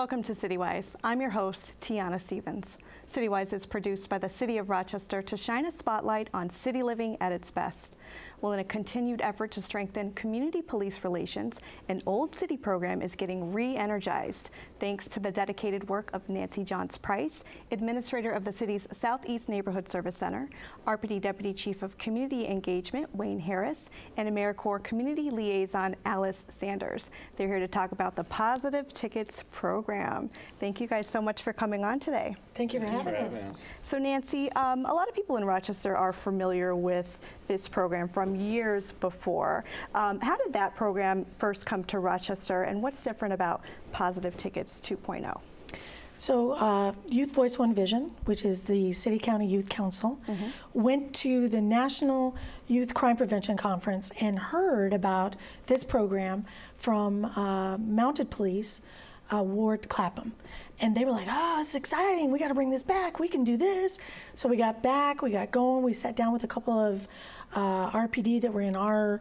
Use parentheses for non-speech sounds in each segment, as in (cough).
Welcome to CityWise. I'm your host, Tiana Stephens. CityWise is produced by the City of Rochester to shine a spotlight on city living at its best. Well, in a continued effort to strengthen community police relations, an old city program is getting re-energized thanks to the dedicated work of Nancy Johns Price, administrator of the city's Southeast Neighborhood Service Center, RPD Deputy Chief of Community Engagement, Wayne Harris, and AmeriCorps Community Liaison, Alyce Sanders. They're here to talk about the Positive Tickets program. Thank you guys so much for coming on today. Thank you for having us. So Nancy, um, a lot of people in Rochester are familiar with this program from years before. Um, how did that program first come to Rochester and what's different about Positive Tickets 2.0? So, uh, Youth Voice One Vision, which is the City County Youth Council, went to the National Youth Crime Prevention Conference and heard about this program from uh, Mounted Police uh, Ward Clapham. And they were like, oh, it's exciting. We got to bring this back. We can do this. So we got back, we got going. We sat down with a couple of uh, RPD that were in our,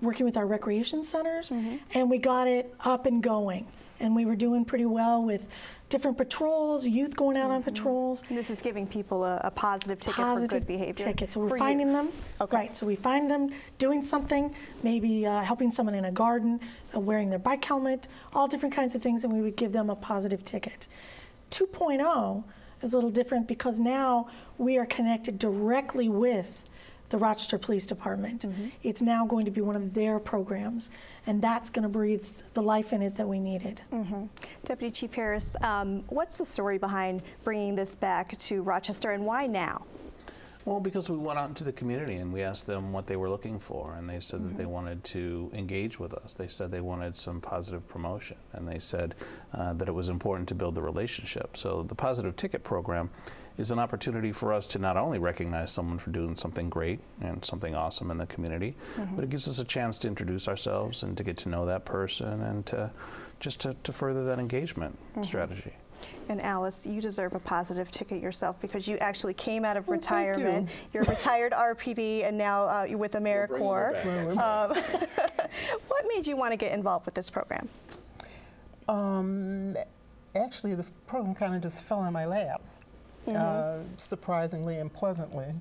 working with our recreation centers, and we got it up and going. And we were doing pretty well with different patrols, youth going out on patrols. And this is giving people a, a positive ticket for good behavior. Ticket. So we're for finding youth. them. Okay. Right. So we find them doing something, maybe uh, helping someone in a garden, uh, wearing their bike helmet, all different kinds of things, and we would give them a positive ticket. 2.0 is a little different because now we are connected directly with the Rochester Police Department. Mm-hmm. It's now going to be one of their programs, and that's going to breathe the life in it that we needed. Mhm. Deputy Chief Harris, um, what's the story behind bringing this back to Rochester and why now? Well, because we went out into the community and we asked them what they were looking for, and they said that they wanted to engage with us. They said they wanted some positive promotion, and they said uh, that it was important to build the relationship. So the positive ticket program is an opportunity for us to not only recognize someone for doing something great and something awesome in the community, but it gives us a chance to introduce ourselves and to get to know that person and to just to, to further that engagement strategy. And Alyce, you deserve a positive ticket yourself because you actually came out of thank retirement. You. are a retired RPD and now uh, you're with AmeriCorps. Um, (laughs) what made you want to get involved with this program? Um, actually, the program kind of just fell in my lap, uh, surprisingly and pleasantly.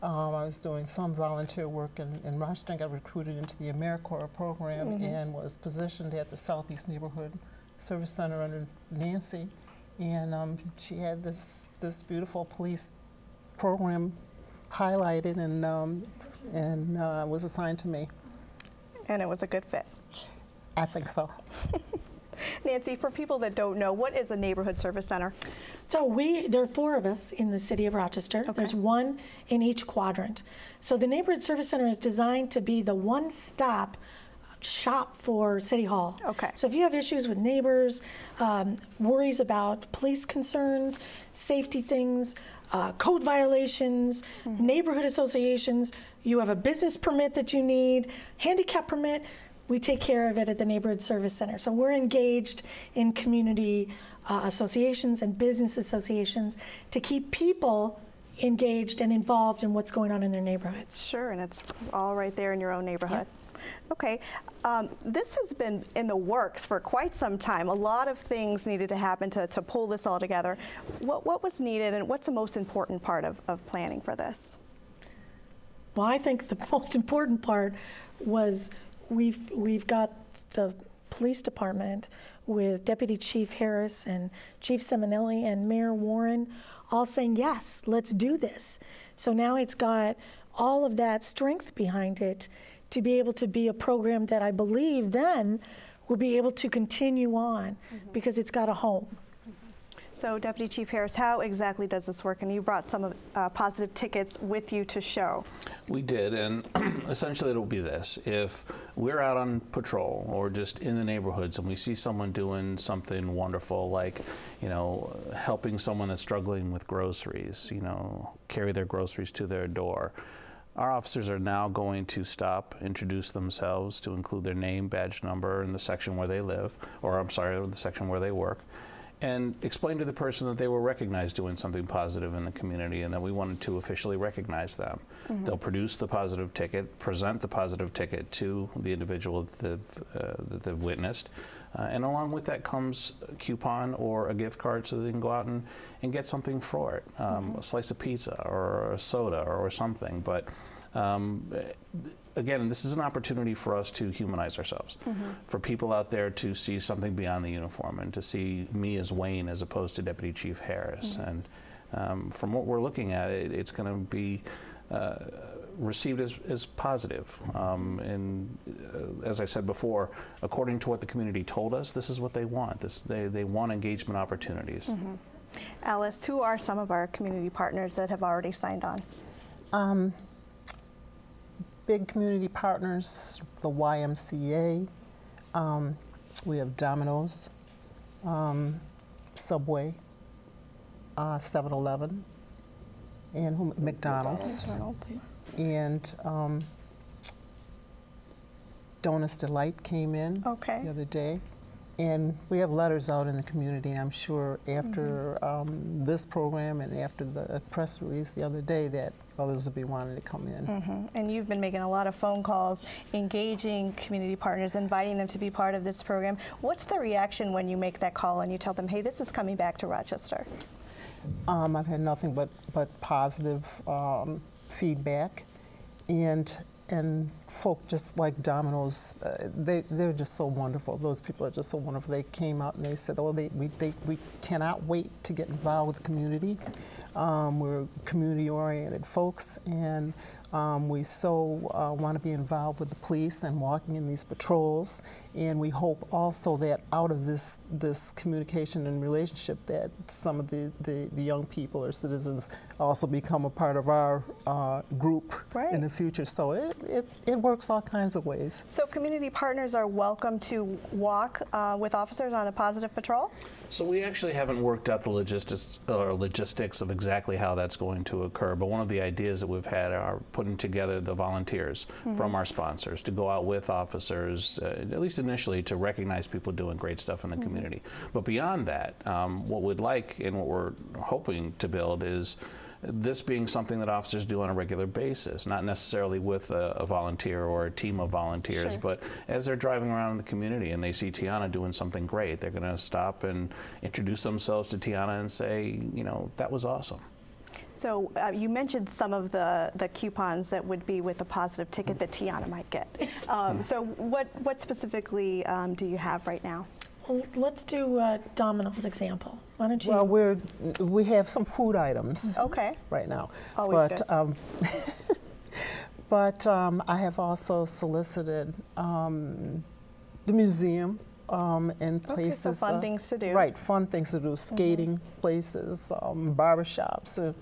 Um, I was doing some volunteer work in, in Rochester and got recruited into the AmeriCorps program and was positioned at the Southeast Neighborhood Service Center under Nancy. And um, she had this, this beautiful police program highlighted and, um, and uh, was assigned to me. And it was a good fit. I think so. (laughs) (laughs) Nancy, for people that don't know, what is a neighborhood service center? So we there are four of us in the city of Rochester. There's one in each quadrant. So the neighborhood service center is designed to be the one-stop shop for City Hall. Okay. So if you have issues with neighbors, um, worries about police concerns, safety things, uh, code violations, neighborhood associations, you have a business permit that you need, handicap permit, we take care of it at the neighborhood service center. So we're engaged in community uh, associations and business associations to keep people engaged and involved in what's going on in their neighborhoods. Sure, and it's all right there in your own neighborhood. Okay, um, this has been in the works for quite some time. A lot of things needed to happen to, to pull this all together. What, what was needed and what's the most important part of, of planning for this? Well, I think the (laughs) most important part was we've we've got the police department with Deputy Chief Harris and Chief Ciminelli and Mayor Warren all saying yes, let's do this. So now it's got all of that strength behind it to be able to be a program that I believe then will be able to continue on mm-hmm. because it's got a home. So, Deputy Chief Harris, how exactly does this work? And you brought some of uh, positive tickets with you to show. We did, and (clears throat) essentially it'll be this. If we're out on patrol or just in the neighborhoods and we see someone doing something wonderful, like, you know, helping someone that's struggling with groceries, you know, carry their groceries to their door, our officers are now going to stop, introduce themselves to include their name, badge number, and the section where they live, or I'm sorry, the section where they work. And explain to the person that they were recognized doing something positive in the community and that we wanted to officially recognize them. They'll produce the positive ticket, present the positive ticket to the individual that they've, uh, that they've witnessed, uh, and along with that comes a coupon or a gift card so they can go out and, and get something for it, um, a slice of pizza or a soda or something. But um, again, this is an opportunity for us to humanize ourselves, for people out there to see something beyond the uniform and to see me as Wayne as opposed to Deputy Chief Harris. And um, from what we're looking at, it, it's going to be uh, received as, as positive. Um, and uh, as I said before, according to what the community told us, this is what they want. This, they, they want engagement opportunities. Alyce, who are some of our community partners that have already signed on? Um, big community partners, the YMCA. Um, we have Domino's, um, Subway, uh, 7-Eleven, and whom- McDonald's, McDonald's. and um, Donuts Delight came in Okay. the other day. And we have letters out in the community. I'm sure after Mm-hmm. um, this program and after the press release the other day that others will be wanting to come in. Mhm. And you've been making a lot of phone calls, engaging community partners, inviting them to be part of this program. What's the reaction when you make that call and you tell them, hey, this is coming back to Rochester? Um, I've had nothing but, but positive um, feedback. And, and folk just like Domino's, uh, they, they're just so wonderful. Those people are just so wonderful. They came out and they said, oh, they, we, they, we cannot wait to get involved with the community. Um, we're community-oriented folks, and um, we so uh, want to be involved with the police and walking in these patrols. And we hope also that out of this this communication and relationship, that some of the, the, the young people or citizens also become a part of our uh, group Right. in the future. So it, it, it works all kinds of ways. So community partners are welcome to walk uh, with officers on a positive patrol? So we actually haven't worked out the logistics or logistics of exactly how that's going to occur. But one of the ideas that we've had are putting together the volunteers from our sponsors to go out with officers, uh, at least initially, to recognize people doing great stuff in the community. But beyond that, um, what we'd like and what we're hoping to build is this being something that officers do on a regular basis, not necessarily with a, a volunteer or a team of volunteers, Sure. but as they're driving around in the community and they see Tiana doing something great, they're going to stop and introduce themselves to Tiana and say, you know, that was awesome. So uh, you mentioned some of the, the coupons that would be with the positive ticket that Tiana might get. Um, so what, what specifically um, do you have right now? Well, let's do uh, Domino's example. Why don't you? Well, we're we have some food items. Okay. right now. Always but, good. Um, (laughs) but um, I have also solicited um, the museum um, and Okay, places. so fun uh, things to do. Mm-hmm. Right, fun things to do. Skating places, um, barbershops. Uh,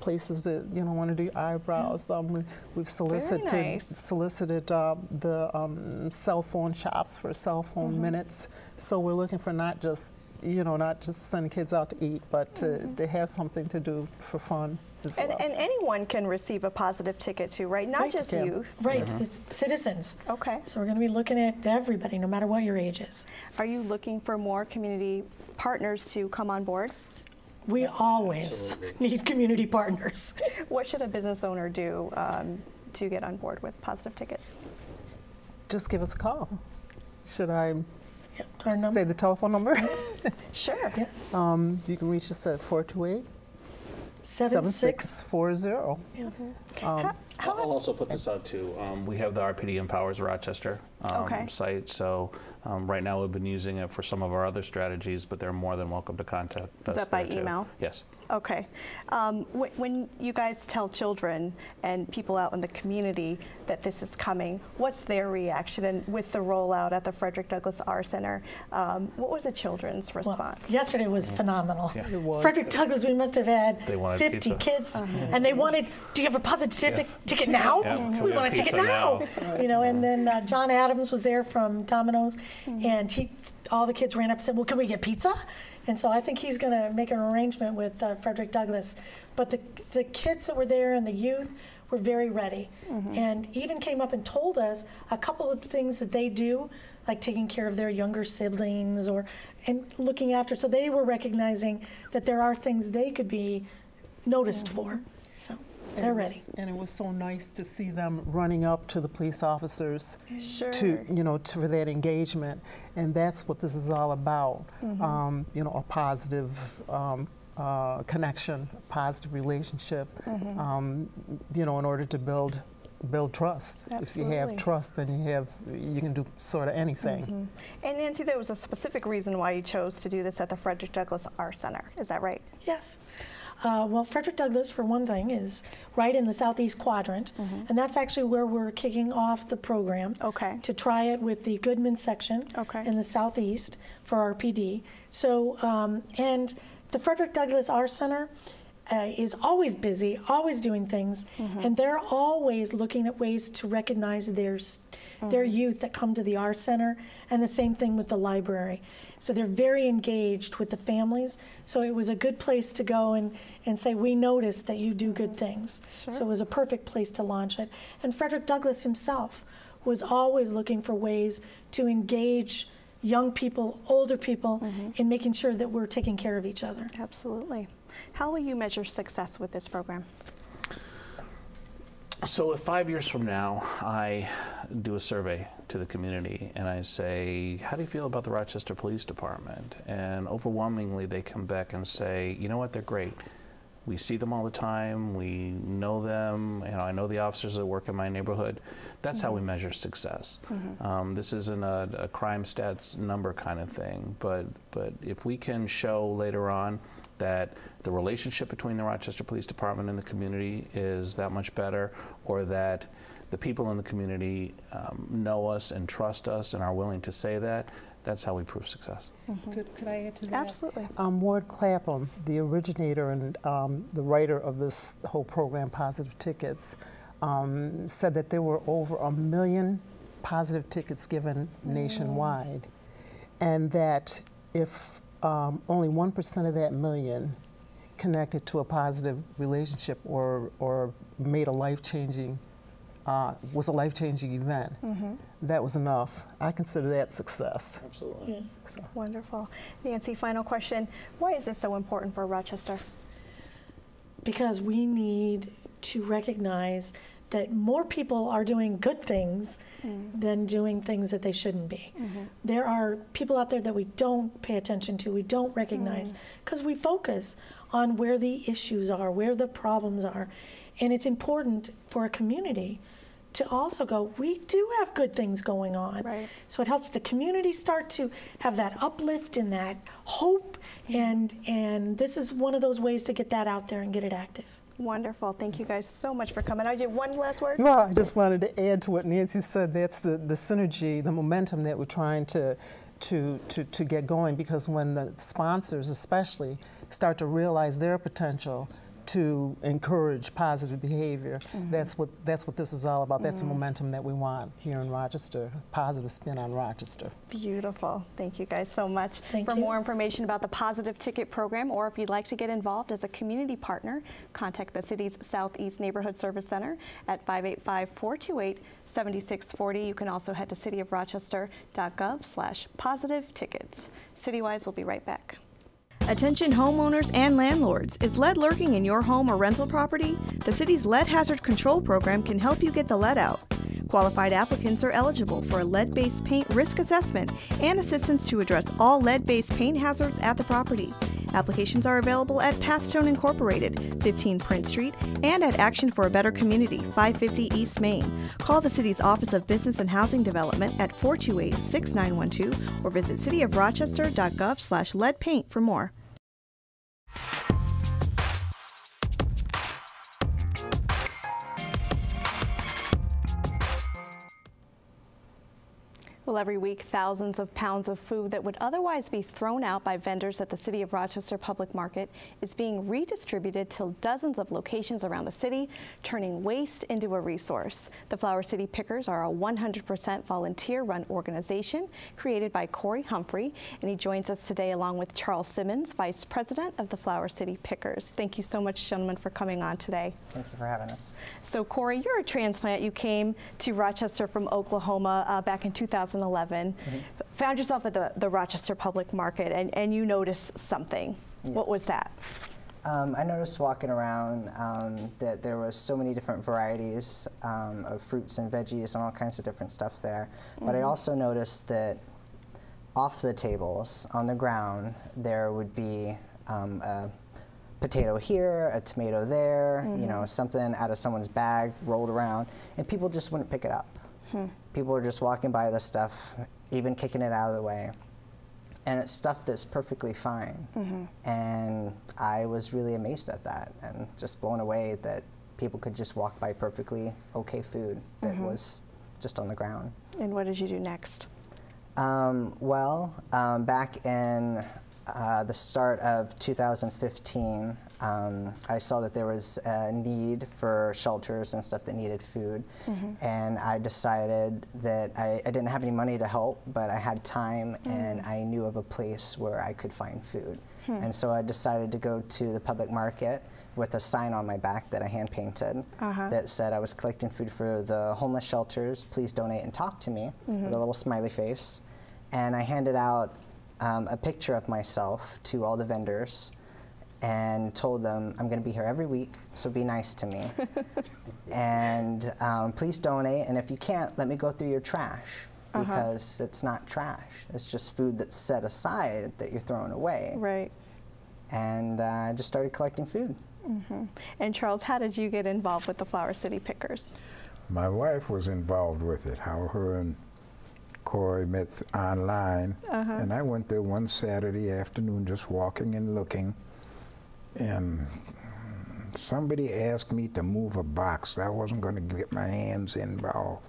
Places that you know want to do eyebrows. Um, we, we've solicited nice. solicited uh, the um, cell phone shops for cell phone Mm-hmm. minutes. So we're looking for not just you know not just sending kids out to eat, but to, to have something to do for fun as. And, well. and anyone can receive a positive ticket too, right? Not Right. just Yeah. youth. right, it's citizens. Okay. So we're going to be looking at everybody, no matter what your age is. Are you looking for more community partners to come on board? We always need community partners. (laughs) What should a business owner do um, to get on board with positive tickets? just give us a call. Should I Yep, Our say the telephone number? (laughs) Sure. Yes. um, you can reach us at 428 Seven six. 7640. Um, I'll also put this out too. Um, we have the RPD Empowers Rochester um, Okay. site. So um, right now we've been using it for some of our other strategies, but they're more than welcome to contact us. Is that by there, too. email? Yes. Okay. Um, wh- when you guys tell children and people out in the community that this is coming, what's their reaction? And with the rollout at the Frederick Douglass R Center, um, what was the children's Well, response? yesterday was phenomenal. Yeah. It was. Frederick Douglass, we must have had 50 pizza. kids, Uh-huh. and they wanted, do you have a positive Yes. ticket now? Yeah, can We we want a ticket pizza now. You know, and then uh, John Adams was there from Domino's, Mm-hmm. and he, all the kids ran up and said, well, can we get pizza? And so I think he's going to make an arrangement with uh, Frederick Douglass. But the, the kids that were there and the youth were very ready and even came up and told us a couple of things that they do like taking care of their younger siblings or and looking after so they were recognizing that there are things they could be noticed for so And they're it ready was- And it was so nice to see them running up to the police officers Sure. to, you know, to, for that engagement. And that's what this is all about. Mm-hmm. Um, you know, a positive um, uh, connection, a positive relationship, Mm-hmm. um, you know, in order to build build trust. Absolutely. If you have trust, then you have you can do sort of anything. Mm-hmm. And Nancy, there was a specific reason why you chose to do this at the Frederick Douglass R Center. Is that right? Yes. Uh, well, Frederick Douglass, for one thing, is right in the southeast quadrant, and that's actually where we're kicking off the program. Okay. To try it with the Goodman section Okay. in the southeast for our PD. So, um, and the Frederick Douglass R Center uh, is always busy, always doing things, and they're always looking at ways to recognize their s- their youth that come to the R center, and the same thing with the library. So they're very engaged with the families. So it was a good place to go and, and say, we noticed that you do good things. Sure. So it was a perfect place to launch it. And Frederick Douglass himself was always looking for ways to engage young people, older people, mm-hmm. in making sure that we're taking care of each other. Absolutely. How will you measure success with this program? So if five years from now I do a survey to the community and I say, how do you feel about the Rochester Police Department? And overwhelmingly they come back and say, you know what, they're great. We see them all the time. We know them. You know, I know the officers that work in my neighborhood. That's how we measure success. Um, this isn't a, a crime stats number kind of thing, but but if we can show later on that the relationship between the Rochester Police Department and the community is that much better, or that the people in the community um, know us and trust us and are willing to say that, that's how we prove success. Could, could I add to that? Absolutely. Um, Ward Clapham, the originator and um, the writer of this whole program, Positive Tickets, um, said that there were over a million positive tickets given nationwide, and that if um, only 1% of that million connected to a positive relationship or, or made a life changing, uh, was a life changing event, mm-hmm. that was enough. I consider that success. Absolutely. Wonderful. Nancy, final question. Why is this so important for Rochester? because we need to recognize that more people are doing good things mm. than doing things that they shouldn't be. Mm-hmm. There are people out there that we don't pay attention to, we don't recognize, mm. because we focus on where the issues are, where the problems are. And it's important for a community to also go, we do have good things going on. Right. So it helps the community start to have that uplift and that hope, and and this is one of those ways to get that out there and get it active. Wonderful. Thank you guys so much for coming. I did one last word. Well, I just wanted to add to what Nancy said. That's the, the synergy, the momentum that we're trying to, to, to, to get going because when the sponsors, especially, start to realize their potential to encourage positive behavior, mm-hmm. that's, what, that's what this is all about. That's the mm-hmm. momentum that we want here in Rochester, positive spin on Rochester. Beautiful. Thank you guys so much. Thank For you. more information about the Positive Ticket Program, or if you'd like to get involved as a community partner, contact the city's Southeast Neighborhood Service Center at 585-428-7640. You can also head to cityofrochester.gov slash positive tickets. Citywise will be right back. Attention homeowners and landlords. Is lead lurking in your home or rental property? The city's lead hazard control program can help you get the lead out. Qualified applicants are eligible for a lead based paint risk assessment and assistance to address all lead based paint hazards at the property. Applications are available at Pathstone Incorporated, 15 Prince Street, and at Action for a Better Community, 550 East Main. Call the city's Office of Business and Housing Development at 428-6912 or visit cityofrochester.gov slash lead paint for more. Well, every week, thousands of pounds of food that would otherwise be thrown out by vendors at the City of Rochester Public Market is being redistributed to dozens of locations around the city, turning waste into a resource. The Flower City Pickers are a 100% volunteer run organization created by Khoury Humphrey, and he joins us today along with Charles Simmons, Vice President of the Flower City Pickers. Thank you so much, gentlemen, for coming on today. Thank you for having us. So, Khoury, you're a transplant. You came to Rochester from Oklahoma uh, back in 2011. Mm-hmm. Found yourself at the, the Rochester Public Market, and, and you noticed something. What was that? Um, I noticed walking around um, that there was so many different varieties um, of fruits and veggies and all kinds of different stuff there. But I also noticed that off the tables, on the ground, there would be um, a potato here, a tomato there, you know, something out of someone's bag rolled around, and people just wouldn't pick it up. People are just walking by the stuff, even kicking it out of the way. And it's stuff that's perfectly fine. And I was really amazed at that and just blown away that people could just walk by perfectly okay food that was just on the ground. And what did you do next? Um, well, um, back in uh, the start of 2015, um, I saw that there was a need for shelters and stuff that needed food. And I decided that I, I didn't have any money to help, but I had time and I knew of a place where I could find food. And so I decided to go to the public market with a sign on my back that I hand painted Uh-huh. that said I was collecting food for the homeless shelters. Please donate and talk to me with a little smiley face. And I handed out um, a picture of myself to all the vendors and told them I'm going to be here every week, so be nice to me. (laughs) and um, please donate. And if you can't, let me go through your trash because it's not trash. It's just food that's set aside that you're throwing away. Right. And uh, I just started collecting food. And Charles, how did you get involved with the Flower City Pickers? My wife was involved with it, how her and Khoury met th- online. And I went there one Saturday afternoon just walking and looking. And somebody asked me to move a box. I wasn't going to get my hands involved.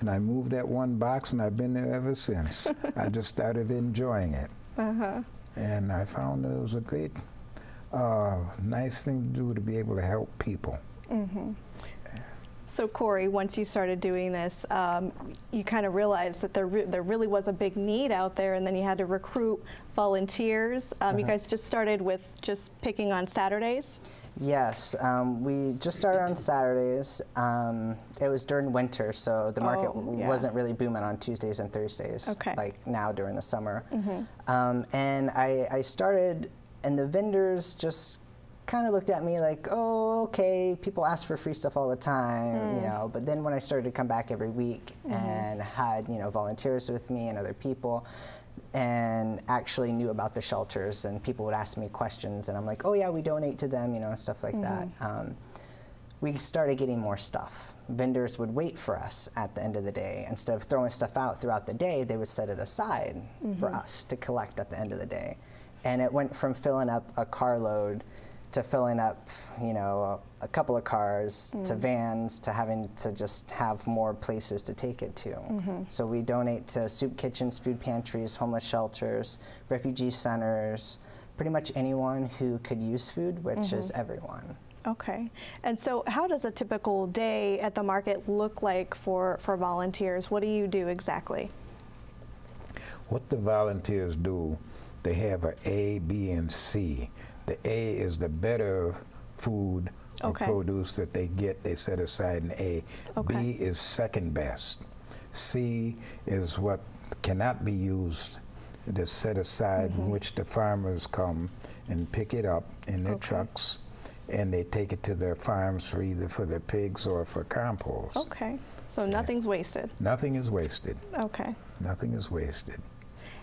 and I moved that one box, and I've been there ever since. I (laughs) just started enjoying it. Uh-huh. And I found it was a great, uh, nice thing to do to be able to help people. So, Khoury, once you started doing this, um, you kind of realized that there, re- there really was a big need out there, and then you had to recruit volunteers. Um, You guys just started with just picking on Saturdays. Yes, um, we just started on Saturdays. Um, it was during winter, so the market Oh, yeah. wasn't really booming on Tuesdays and Thursdays, Okay. like now during the summer. Um, and I, I started, and the vendors just kind of looked at me like, oh, okay, people ask for free stuff all the time, you hmm. know. But then when I started to come back every week mm-hmm. and had, you know, volunteers with me and other people, and actually knew about the shelters, and people would ask me questions, and I'm like, oh yeah, we donate to them, you know, and stuff like that. Mm-hmm. Um, we started getting more stuff. Vendors would wait for us at the end of the day. Instead of throwing stuff out throughout the day, they would set it aside for mm-hmm. us to collect at the end of the day. And it went from filling up a carload to filling up, you know, a, a couple of cars to mm. vans to having to just have more places to take it to. Mm-hmm. So we donate to soup kitchens, food pantries, homeless shelters, refugee centers, pretty much anyone who could use food, which is mm-hmm. everyone. Okay. And so, how does a typical day at the market look like for, for volunteers? What do you do exactly? What the volunteers do, they have a A, B, and C. The A is the better food or Okay. produce that they get, they set aside in A. Okay. B is second best. C is what cannot be used, that's set aside, Mm-hmm. in which the farmers come and pick it up in their Okay. trucks, and they take it to their farms for either for their pigs or for compost. Okay. So, nothing's wasted. Nothing is wasted. Okay. Nothing is wasted.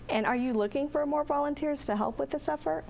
And are you looking for more volunteers to help with this effort?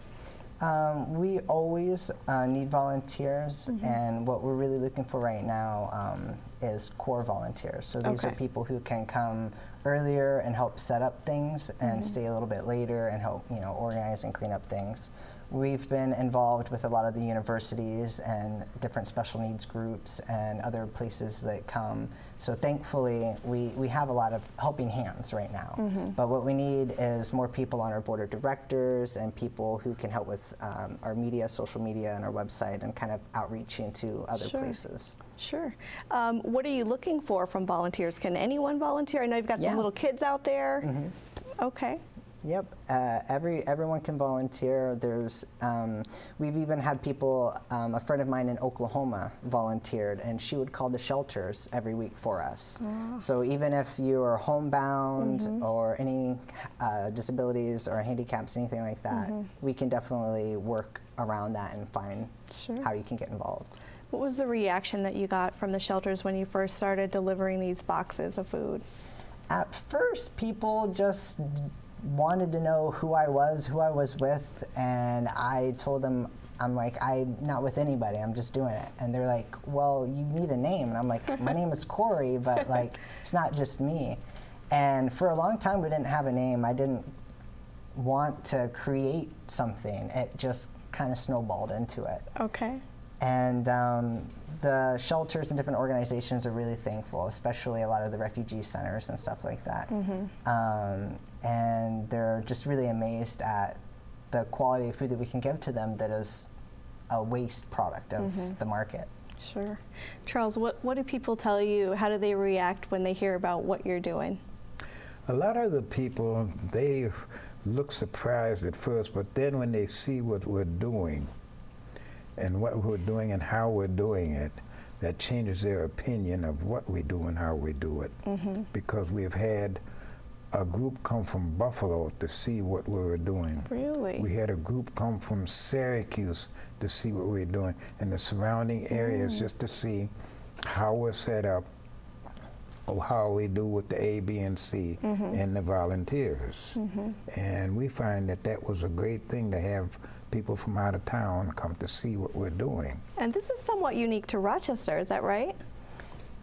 Um, we always uh, need volunteers, and what we're really looking for right now um, is core volunteers. So these are people who can come earlier and help set up things, and stay a little bit later and help you know organize and clean up things. We've been involved with a lot of the universities and different special needs groups and other places that come. So thankfully, we, we have a lot of helping hands right now. But what we need is more people on our board of directors and people who can help with um, our media, social media, and our website and kind of outreach into other Sure. places. Sure. Um, what are you looking for from volunteers? Can anyone volunteer? I know you've got Yeah. some little kids out there. Okay. Yep, uh, every everyone can volunteer. There's um, we've even had people. Um, a friend of mine in Oklahoma volunteered, and she would call the shelters every week for us. So even if you are homebound or any uh, disabilities or handicaps, anything like that, we can definitely work around that and find Sure. how you can get involved. What was the reaction that you got from the shelters when you first started delivering these boxes of food? At first, people just wanted to know who I was, who I was with, and I told them, I'm like, I'm not with anybody, I'm just doing it. And they're like, well, you need a name. And I'm like, my name is Khoury, but (laughs) like, it's not just me. And for a long time, we didn't have a name. I didn't want to create something, it just kind of snowballed into it. Okay. And um, the shelters and different organizations are really thankful, especially a lot of the refugee centers and stuff like that. Um, and they're just really amazed at the quality of food that we can give to them that is a waste product of the market. Sure. Charles, what, what do people tell you? How do they react when they hear about what you're doing? A lot of the people, they look surprised at first, but then when they see what we're doing and what we're doing and how we're doing it, that changes their opinion of what we do and how we do it. Mm-hmm. Because we've had a group come from Buffalo to see what we were doing. Really? We had a group come from Syracuse to see what we were doing and the surrounding areas mm. just to see how we're set up, or how we do with the A, B, and C mm-hmm. and the volunteers. Mm-hmm. And we find that that was a great thing to have people from out of town come to see what we're doing. And this is somewhat unique to Rochester, is that right?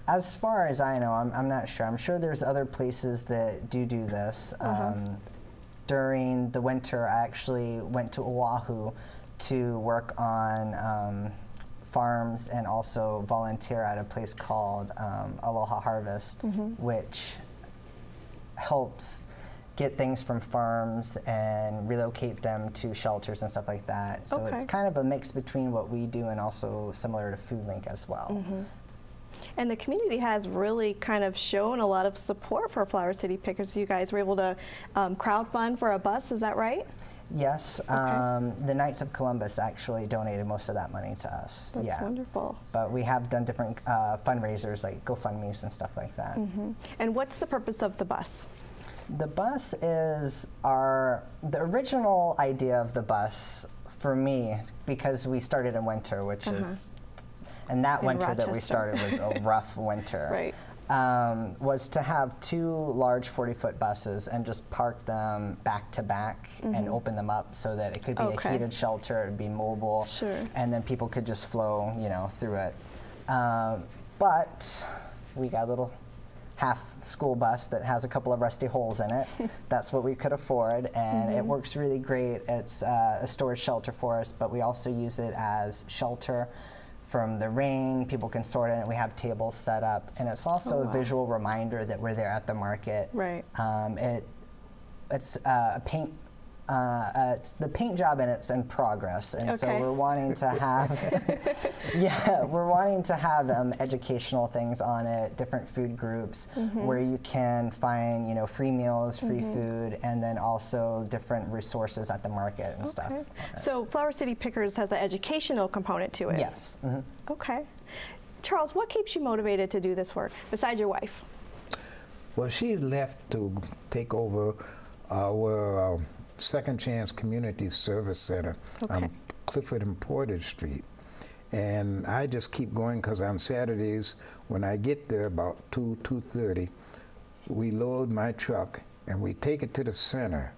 As far as I know, I'm, I'm not sure. I'm sure there's other places that do do this. Um, during the winter, I actually went to Oahu to work on um, farms and also volunteer at a place called um, Aloha Harvest, which helps get things from farms and relocate them to shelters and stuff like that. So Okay. it's kind of a mix between what we do and also similar to Foodlink as well. Mm -hmm. And the community has really kind of shown a lot of support for Flower City Pickers. You guys were able to um, crowdfund for a bus, is that right? Yes, um, the Knights of Columbus actually donated most of that money to us. That's yeah, wonderful. but we have done different uh, fundraisers like GoFundmes and stuff like that. Mm -hmm. And what's the purpose of the bus? The bus is our the original idea of the bus for me because we started in winter, which is and that In winter that we started was a (laughs) rough winter. Right. Um, was to have two large 40 foot buses and just park them back to back and open them up so that it could be Mm-hmm. Okay. a heated shelter, it'd be mobile, Sure. and then people could just flow, you know, through it. Um, but we got a little half school bus that has a couple of rusty holes in it. (laughs) That's what we could afford, and Mm-hmm. it works really great. It's uh, a storage shelter for us, but we also use it as shelter from the rain. People can sort it in it. We have tables set up, and it's also Oh, a visual reminder that we're there at the market. Right. Um, it it's uh, a paint. Uh, uh, it's the paint job and it's in progress, and so we're wanting to have, (laughs) (laughs) yeah, we're wanting to have um, educational things on it, different food groups Mm-hmm. where you can find, you know, free meals, free food, and then also different resources at the market and stuff. Okay. So Flower City Pickers has an educational component to it. Yes. mhm. Okay. Charles, what keeps you motivated to do this work besides your wife? Well, she left to take over our uh, Second Chance Community Service Center um, Okay. on Clifford and Portage Street. And I just keep going because on Saturdays, when I get there about 2, 2.30, we load my truck and we take it to the center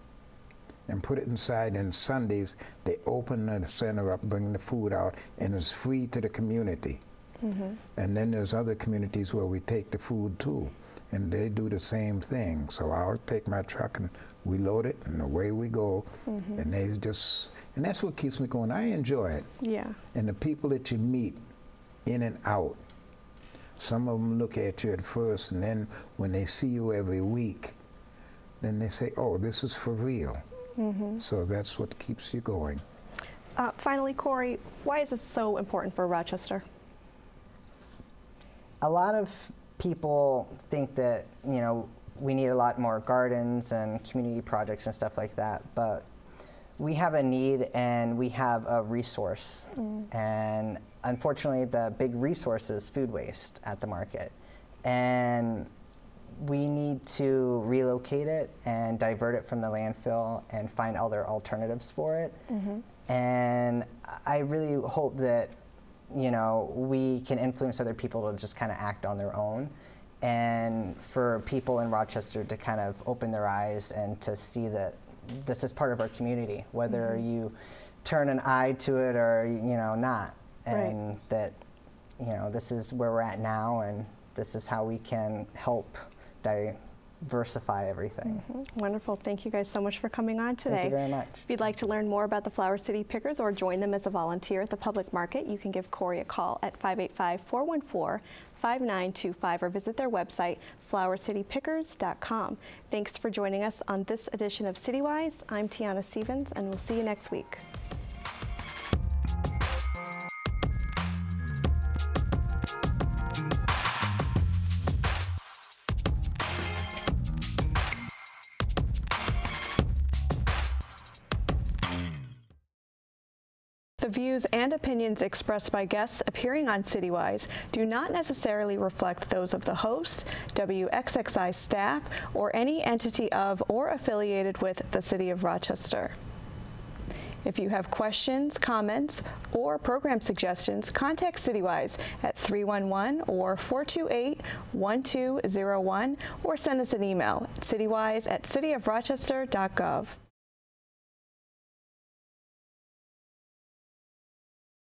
and put it inside. And Sundays, they open the center up, bring the food out, and it's free to the community. Mm-hmm. And then there's other communities where we take the food too. And they do the same thing. So I'll take my truck and we load it, and away we go. And they just, and that's what keeps me going. I enjoy it. Yeah. And the people that you meet in and out, some of them look at you at first, and then when they see you every week, then they say, oh, this is for real. Mm -hmm. So that's what keeps you going. Uh, finally, Khoury, why is this so important for Rochester? a lot of people think that you know we need a lot more gardens and community projects and stuff like that but we have a need and we have a resource. Mm. And unfortunately the big resource is food waste at the market. And we need to relocate it and divert it from the landfill and find other alternatives for it. Mm-hmm. And i really hope that you know, we can influence other people to just kind of act on their own. And for people in Rochester to kind of open their eyes and to see that this is part of our community, whether mm-hmm. you turn an eye to it or, you know, not. Right. And that, you know, this is where we're at now and this is how we can help diversify everything. Mm-hmm. Wonderful. Thank you guys so much for coming on today. Thank you very much. If you'd like to learn more about the Flower City Pickers or join them as a volunteer at the public market, you can give Khoury a call at 585-414-5925 or visit their website, flowercitypickers.com. Thanks for joining us on this edition of CityWise. I'm Tiana Stephens, and we'll see you next week. Views and opinions expressed by guests appearing on CityWise do not necessarily reflect those of the host, WXXI staff, or any entity of or affiliated with the City of Rochester. If you have questions, comments, or program suggestions, contact CityWise at 311 or 428 1201 or send us an email, citywise at cityofrochester.gov.